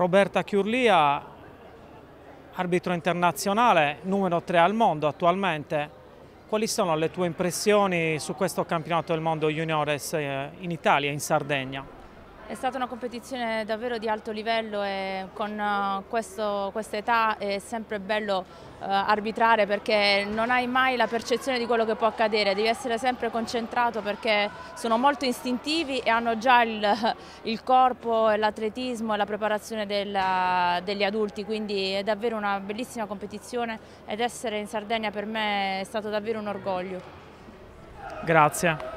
Roberta Chiurlia, arbitro internazionale, numero 3 al mondo attualmente. Quali sono le tue impressioni su questo campionato del mondo juniores eh, in Italia, in Sardegna? È stata una competizione davvero di alto livello e con uh, questa età è sempre bello uh, arbitrare perché non hai mai la percezione di quello che può accadere, devi essere sempre concentrato perché sono molto istintivi e hanno già il, il corpo, l'atletismo e la preparazione della, degli adulti, quindi è davvero una bellissima competizione ed essere in Sardegna per me è stato davvero un orgoglio. Grazie.